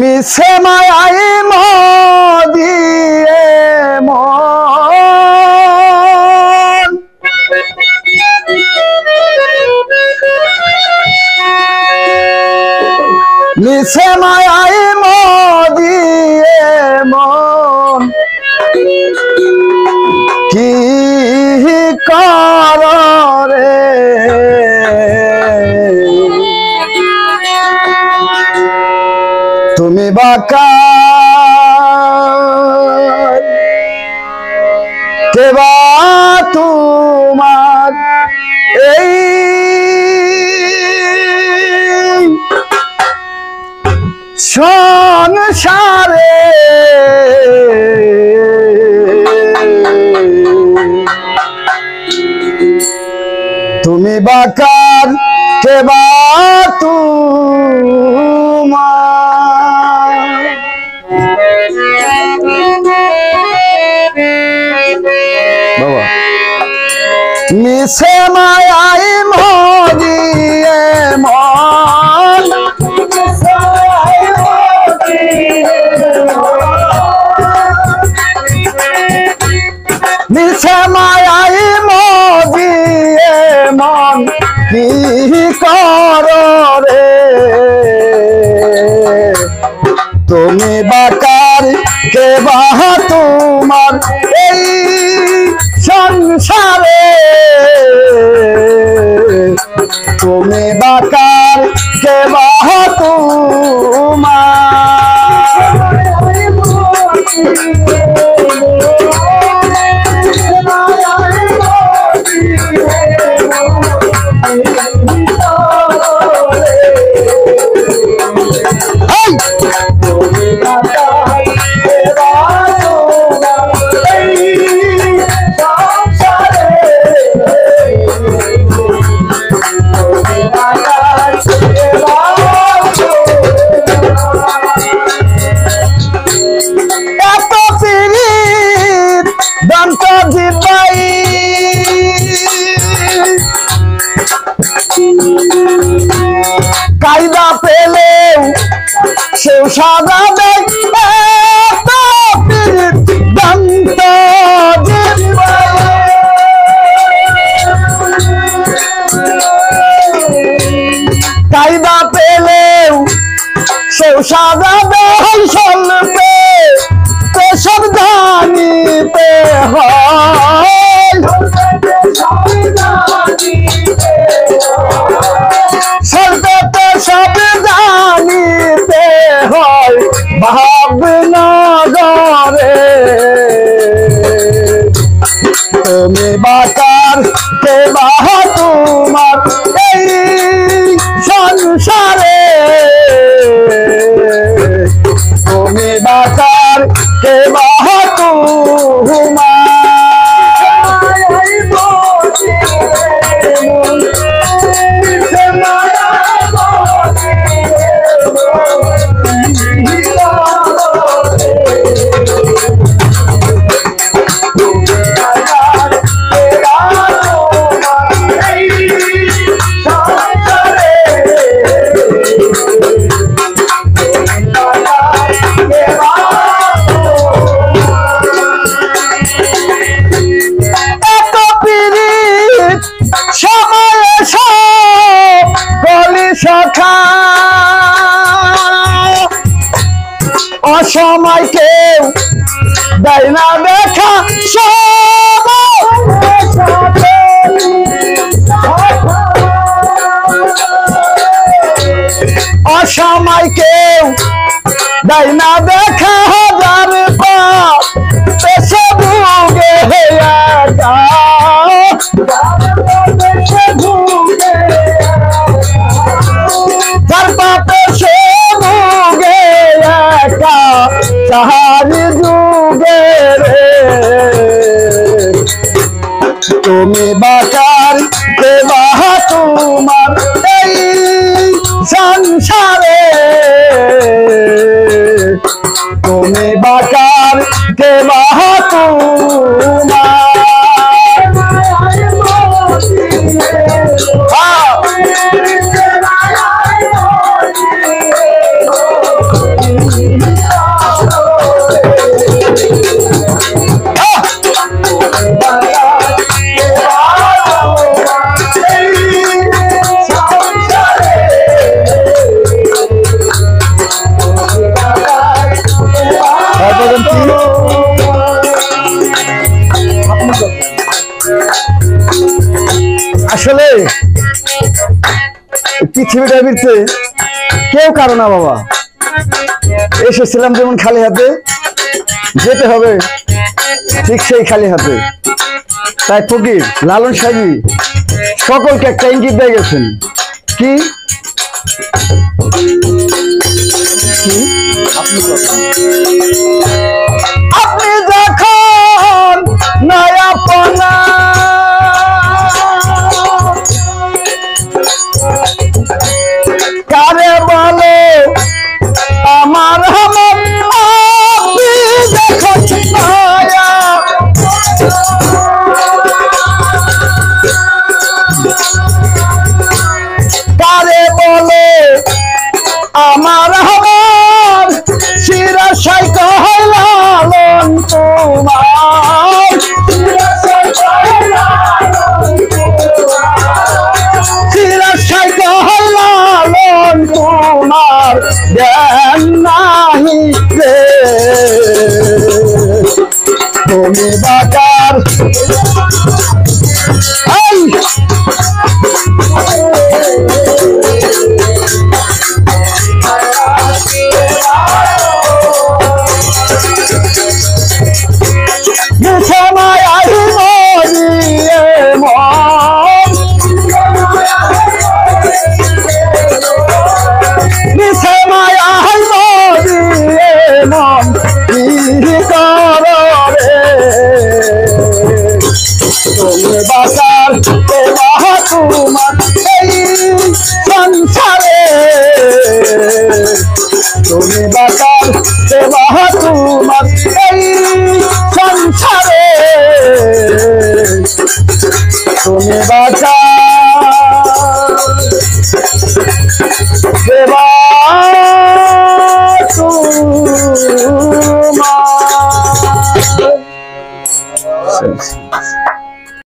মিছে মায়াই কেবা তোমার এই সংসারে। তুমি বাকার কেবা তোমার মিছে মায়াই মরিয়ে মন। মায়াই মরিয়ে মন। কি কর রে? তুমি বাকার, কে বাহ তোমার? এই সংসারে তুমি বাকার কে বাহ তোমার? সেও দন্ত কায়দা পেলেও সেও সাদা দেয় চলবে সব জানিতে হয়। অসময় কেউ দেয় না দেখা অসময় কেউ দেয় না দেখা। পৃথিবীটার ভিতরে কেউ কারও না, বাবা। এসেছিলাম যেমন খালি হাতে, যেতে হবে ঠিক সেই খালি হাতে। তাই ফকির, লালন সাহেবী, সকলকে একটা ইঙ্গিত দিয়ে গেছেন। কি? আপনি যখন নয়া পনা কারে বলে আমার আমার শিরাশাই কহলালন তোমার। শিরাশাই কহলালন তোমার, জ্ঞান নাহি রে। তুমি বাজার তোমার এই সংসারে। তুমি বাতার সেবা তোমার এই সংসারে। তুমি বাতার